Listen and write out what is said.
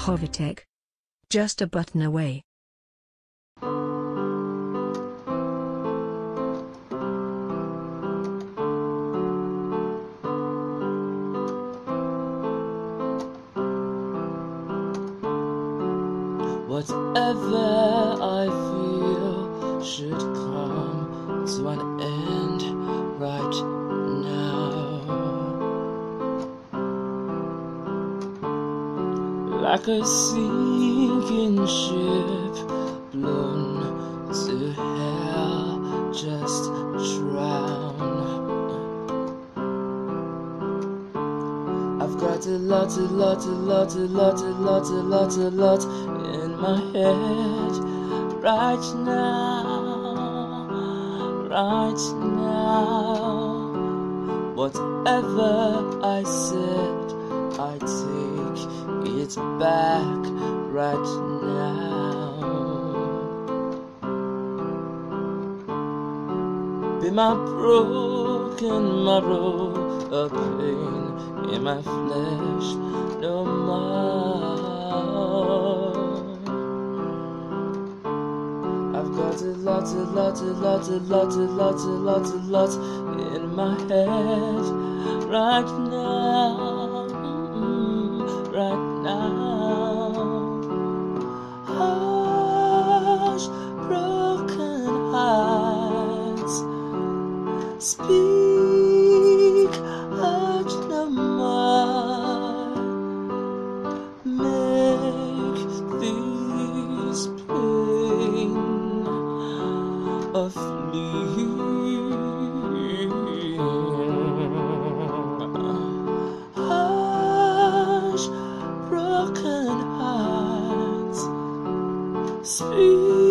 Hovatek. Just a button away. Whatever I feel should come to an end Like a sinking ship blown to hell, just drown. I've got a lot, a lot, a lot, a lot, a lot, a lot, a lot in my head right now, right now. Whatever I said, I take it back right now. Be my broken marrow, a pain in my flesh, no more. I've got a lot, a lot, a lot, a lot, a lot, a lot, a lot in my head right now, a flee. Hush, broken hearts, speak.